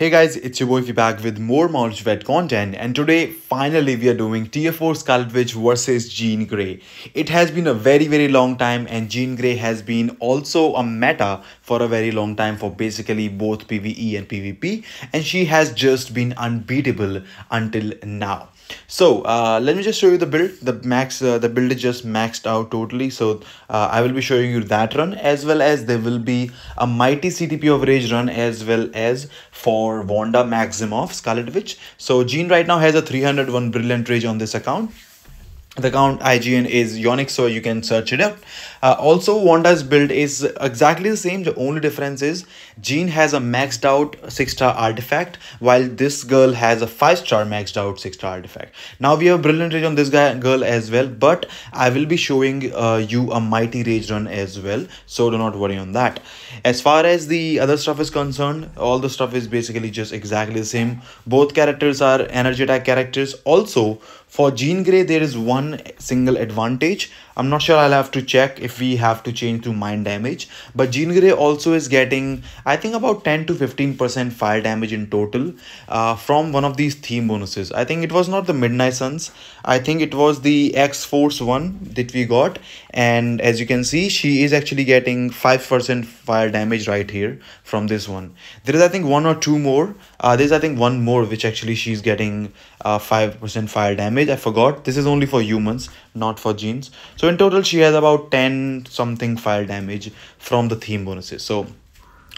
Hey guys, it's your boy back with more Knowledge Vet content and today finally we are doing tier 4 Scarlet Witch versus Jean Grey. It has been a very very long time and Jean Grey has been also a meta for a very long time for basically both PvE and PvP and she has just been unbeatable until now so uh, let me just show you the build the max uh, the build is just maxed out totally so uh, i will be showing you that run as well as there will be a mighty ctp of rage run as well as for wanda maximoff scarlet witch so jean right now has a 301 brilliant rage on this account the account IGN is Yonex, so you can search it out. Uh, also, Wanda's build is exactly the same. The only difference is Jean has a maxed out 6-star artifact, while this girl has a 5-star maxed out 6-star artifact. Now, we have Brilliant Rage on this guy girl as well, but I will be showing uh, you a Mighty Rage run as well, so do not worry on that. As far as the other stuff is concerned, all the stuff is basically just exactly the same. Both characters are energy attack characters. Also, for Jean Grey, there is one single advantage. I'm not sure I'll have to check if we have to change to mind damage. But Jean Grey also is getting, I think about 10 to 15% fire damage in total uh, from one of these theme bonuses. I think it was not the Midnight Suns. I think it was the X-Force one that we got. And as you can see, she is actually getting 5% fire damage right here from this one. There is, I think, one or two more. Uh, there's, I think, one more which actually she's getting 5% uh, fire damage. I forgot. This is only for humans not for genes. so in total she has about 10 something fire damage from the theme bonuses. So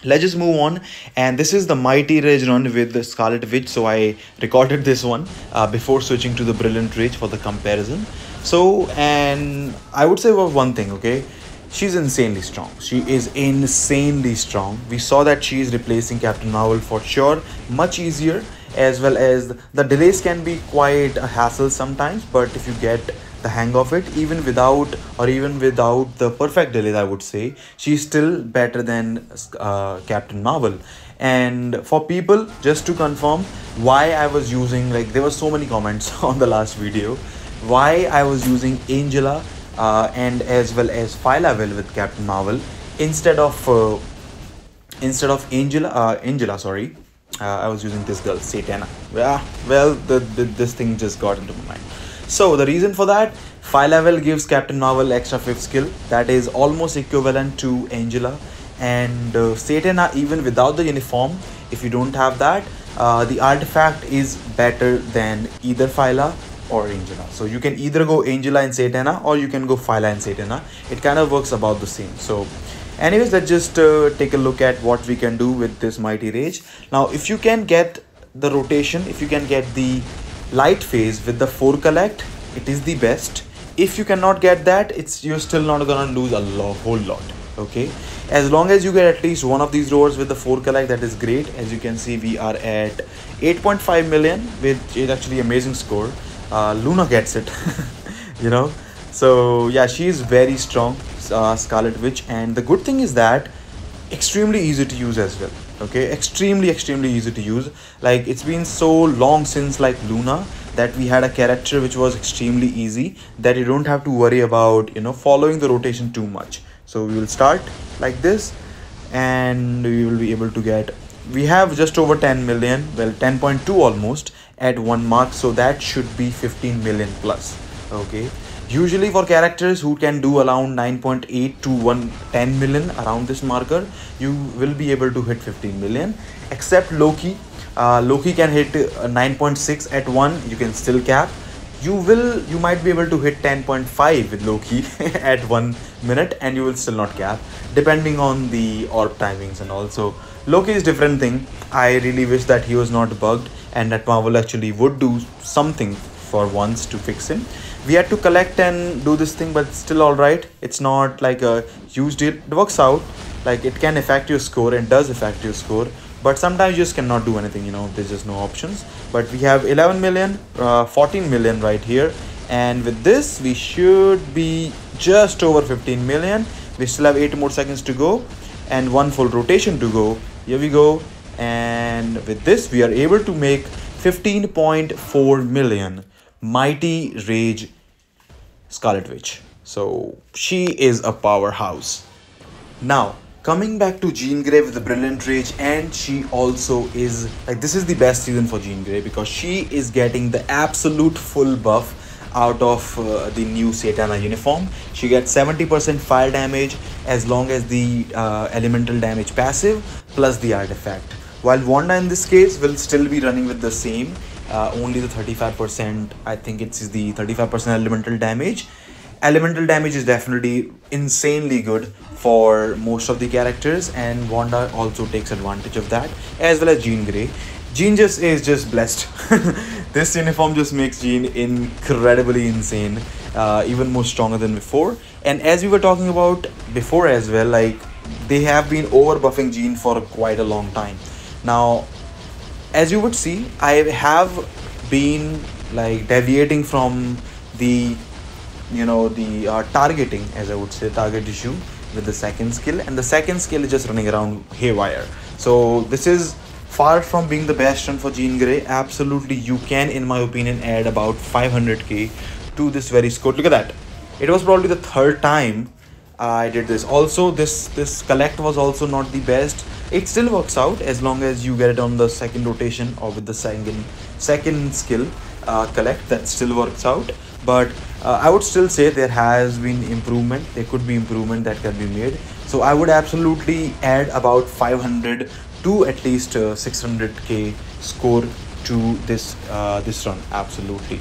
let's just move on. And this is the mighty rage run with the scarlet witch. So i recorded this one uh, before switching to the brilliant rage for the comparison. So and i would say one thing okay she's insanely strong. She is insanely strong. We saw that she is replacing captain marvel for sure. Much easier as well as the delays can be quite a hassle sometimes but if you get the hang of it even without or even without the perfect delay i would say she's still better than uh, captain marvel. And for people just to confirm why i was using like there were so many comments on the last video. Why i was using angela uh, and as well as Phyla-Vell with captain marvel instead of uh, instead of angela uh, angela sorry uh, I was using this girl Satana. Yeah well the, the, this thing just got into my mind. So the reason for that Phyla-Vell gives Captain Marvel extra fifth skill that is almost equivalent to Angela. And uh, Satana even without the uniform if you don't have that uh, the artifact is better than either Phyla or Angela. So you can either go Angela and Satana or you can go Phyla and Satana. It kind of works about the same. So anyways let's just uh, take a look at what we can do with this mighty rage now if you can get the rotation if you can get the light phase with the 4 collect it is the best if you cannot get that it's you're still not gonna lose a whole lot okay as long as you get at least one of these roars with the 4 collect that is great as you can see we are at 8.5 million which is actually amazing score uh, luna gets it you know? So yeah she is very strong uh, Scarlet Witch and the good thing is that extremely easy to use as well okay? Extremely extremely easy to use. Like it's been so long since like Luna that we had a character which was extremely easy that you don't have to worry about you know following the rotation too much. So we will start like this and we will be able to get we have just over 10 million well 10.2 almost at one mark so that should be 15 million plus okay Usually for characters who can do around 9.8 to 110 million around this marker, you will be able to hit 15 million. Except Loki, uh, Loki can hit uh, 9.6 at 1, you can still cap. You will, you might be able to hit 10.5 with Loki at 1 minute and you will still not cap depending on the orb timings and also Loki is different thing. I really wish that he was not bugged and that Marvel actually would do something for once to fix him. We had to collect and do this thing but still all right. It's not like a huge deal. It works out. Like it can affect your score and does affect your score but sometimes you just cannot do anything you know there's just no options. But we have 11 million uh, 14 million right here and with this we should be just over 15 million. We still have 8 more seconds to go and one full rotation to go. Here we go and with this we are able to make 15.4 million Mighty Rage Scarlet Witch. So she is a powerhouse. Now, coming back to Jean Grey with the Brilliant Rage, and she also is like this is the best season for Jean Grey because she is getting the absolute full buff out of uh, the new Satana uniform. She gets 70% fire damage as long as the uh, elemental damage passive plus the artifact. While Wanda in this case will still be running with the same, uh, only the 35%, I think it's the 35% elemental damage elemental damage is definitely insanely good for most of the characters and Wanda also takes advantage of that as well as Jean Grey. Jean just is just blessed. this uniform just makes Jean incredibly insane, uh, even more stronger than before. And as we were talking about before as well, like they have been over buffing Jean for quite a long time. Now, as you would see, I have been like deviating from the you know the uh, targeting as i would say target issue with the second skill. And the second skill is just running around haywire. So this is far from being the best run for Jean Grey. Absolutely you can in my opinion add about 500k to this very score. Look at that. It was probably the third time I did this. Also this this collect was also not the best it still works out as long as you get it on the second rotation or with the second second skill uh, collect that still works out. But uh, i would still say there has been improvement. There could be improvement that can be made. So i would absolutely add about 500 to at least uh, 600k score to this uh, this run. Absolutely.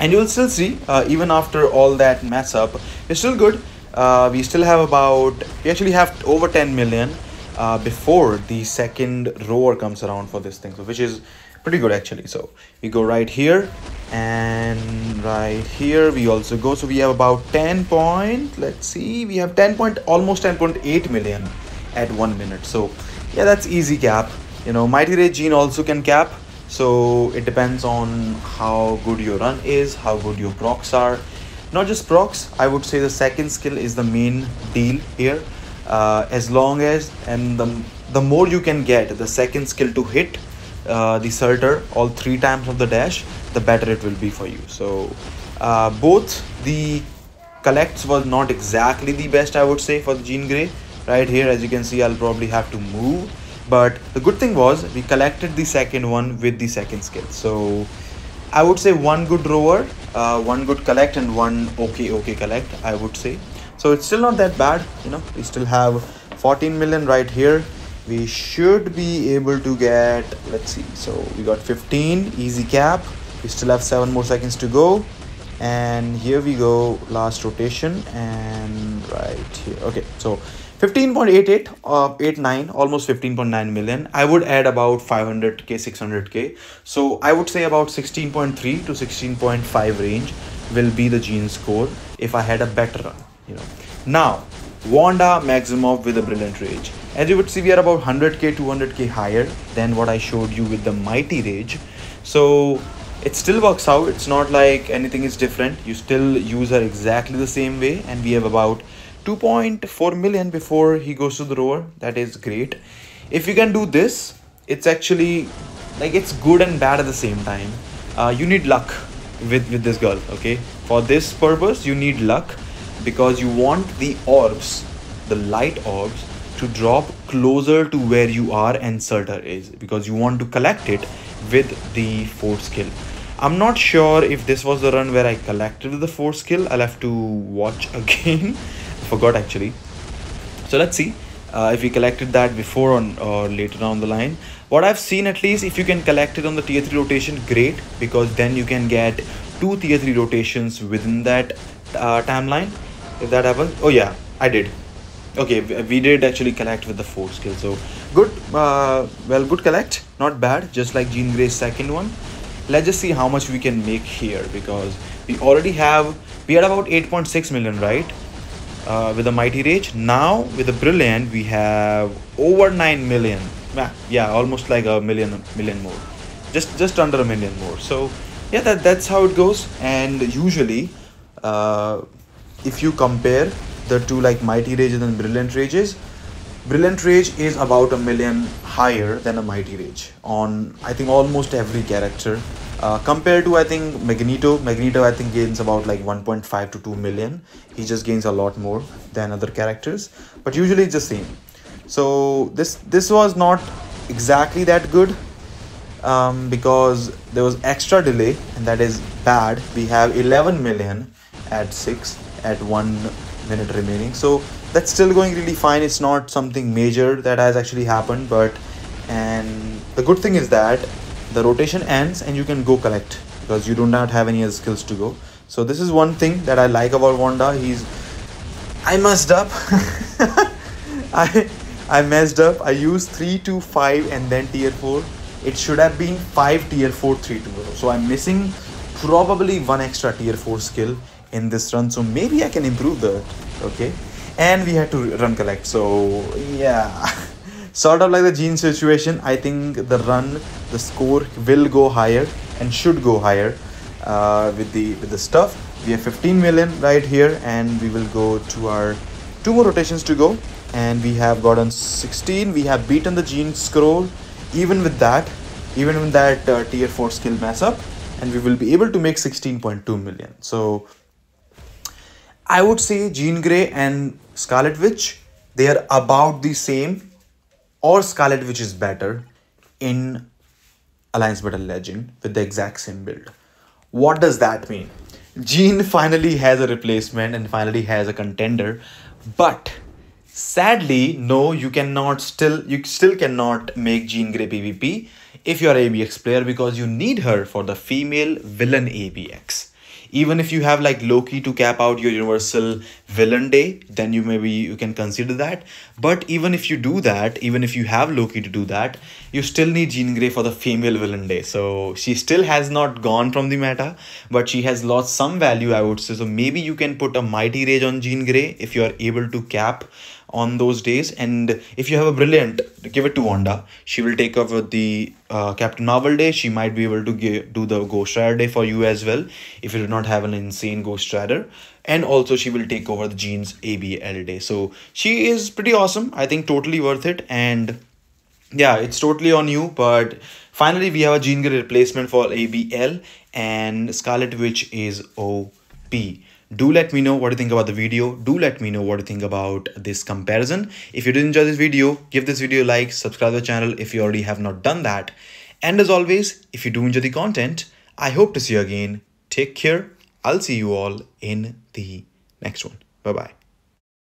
And you'll still see uh, even after all that mess up it's still good. Uh, we still have about we actually have over 10 million uh, before the second rower comes around for this thing so which is pretty good actually. So we go right here and right here we also go. So we have about 10 point let's see we have 10 point almost 10.8 million at one minute. So yeah that's easy cap. You know mighty ray Jean also can cap. So it depends on how good your run is how good your procs are. Not just procs i would say the second skill is the main deal here uh, as long as and the the more you can get the second skill to hit uh, the Surtur all three times of the dash, the better it will be for you. So uh, both the collects was not exactly the best I would say for the Jean Grey. Right here as you can see I'll probably have to move. But the good thing was we collected the second one with the second skill. So I would say one good rover, uh, one good collect and one okay okay collect I would say. So it's still not that bad you know. We still have 14 million right here. We should be able to get let's see so we got 15 easy cap. We still have seven more seconds to go. And here we go last rotation and right here. Okay so 15.88 uh 89 almost 15.9 million. I would add about 500k 600k so i would say about 16.3 to 16.5 range will be the Jean score if i had a better run you know now Wanda Maximoff with a Brilliant Rage. As you would see, we are about 100k, 200k higher than what I showed you with the Mighty Rage. So it still works out. It's not like anything is different. You still use her exactly the same way. And we have about 2.4 million before he goes to the rower. That is great. If you can do this, it's actually like it's good and bad at the same time. Uh, you need luck with, with this girl, okay? For this purpose, you need luck because you want the orbs, the light orbs, to drop closer to where you are and Surtur is because you want to collect it with the fourth skill. I'm not sure if this was the run where I collected the fourth skill. I'll have to watch again. forgot actually. So let's see uh, if we collected that before on, or later down the line. What I've seen at least, if you can collect it on the tier 3 rotation, great because then you can get two tier 3 rotations within that uh, timeline if that happens? Oh yeah i did. Okay we did actually collect with the fourth skill so good uh, well good collect not bad just like jean grey's second one. Let's just see how much we can make here because we already have we had about 8.6 million right? Uh, with the mighty rage. Now with the brilliant we have over 9 million. Yeah almost like a million million more. Just just under a million more. So yeah that that's how it goes. And usually uh, if you compare the two like mighty rage and brilliant rages brilliant rage is about a million higher than a mighty rage on i think almost every character uh, compared to I think Magneto, Magneto I think gains about like 1.5 to 2 million. He just gains a lot more than other characters, but usually it's the same. So this this was not exactly that good um, because there was extra delay and that is bad. We have 11 million at 6 at 1 minute remaining. So that's still going really fine. It's not something major that has actually happened, but and the good thing is that the rotation ends and you can go collect because you do not have any other skills to go. So this is one thing that i like about wanda. He's i messed up. I i messed up. I used 3 to 5 and then tier 4 it should have been 5 tier 4 3 to 0 so i'm missing probably one extra tier 4 skill in this run so maybe i can improve that okay? And we had to run collect so yeah. Sort of like the Jean situation i think the run the score will go higher and should go higher uh, with the with the stuff. We have 15 million right here and we will go to our two more rotations to go. And we have gotten 16 we have beaten the Jean scroll. Even with that even with that uh, tier 4 skill mess up and we will be able to make 16.2 million. So i would say jean grey and scarlet witch they are about the same or Scarlet Witch is better in Alliance Battle Legend with the exact same build. What does that mean? Jean finally has a replacement and finally has a contender, but sadly, no, you cannot still you still cannot make Jean Grey PvP if you are ABX player because you need her for the female villain ABX even if you have like loki to cap out your universal villain day then you maybe you can consider that. But even if you do that even if you have loki to do that you still need jean grey for the female villain day. So she still has not gone from the meta but she has lost some value i would say. So maybe you can put a mighty rage on jean grey if you are able to cap on those days. And if you have a brilliant give it to wanda. She will take over the uh, captain marvel day. She might be able to give, do the ghost rider day for you as well if you do not have an insane ghost rider. And also she will take over the Jean's abl day. So she is pretty awesome. I think totally worth it. And yeah it's totally on you. But finally we have a jean grey replacement for abl and scarlet witch is op do let me know what you think about the video. Do let me know what you think about this comparison. If you did enjoy this video give this video a like subscribe to the channel if you already have not done that. And as always if you do enjoy the content i hope to see you again. Take care. I'll see you all in the next one. Bye bye